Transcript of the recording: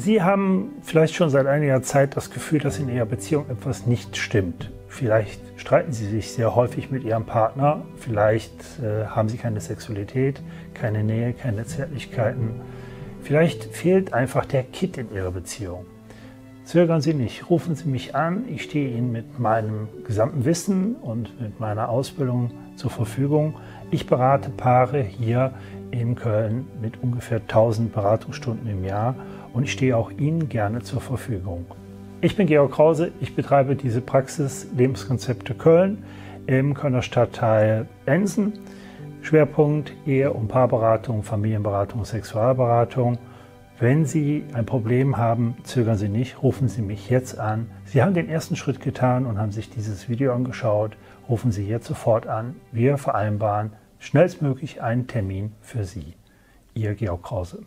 Sie haben vielleicht schon seit einiger Zeit das Gefühl, dass in Ihrer Beziehung etwas nicht stimmt. Vielleicht streiten Sie sich sehr häufig mit Ihrem Partner, vielleicht äh, haben Sie keine Sexualität, keine Nähe, keine Zärtlichkeiten. Vielleicht fehlt einfach der Kit in Ihrer Beziehung. Zögern Sie nicht, rufen Sie mich an. Ich stehe Ihnen mit meinem gesamten Wissen und mit meiner Ausbildung zur Verfügung. Ich berate Paare hier in Köln mit ungefähr 1000 Beratungsstunden im Jahr und ich stehe auch Ihnen gerne zur Verfügung. Ich bin Georg Krause, ich betreibe diese Praxis Lebenskonzepte Köln im Kölner Stadtteil Ensen. Schwerpunkt Ehe- und Paarberatung, Familienberatung, Sexualberatung. Wenn Sie ein Problem haben, zögern Sie nicht, rufen Sie mich jetzt an. Sie haben den ersten Schritt getan und haben sich dieses Video angeschaut. Rufen Sie jetzt sofort an. Wir vereinbaren schnellstmöglich einen Termin für Sie. Ihr Georg Krause.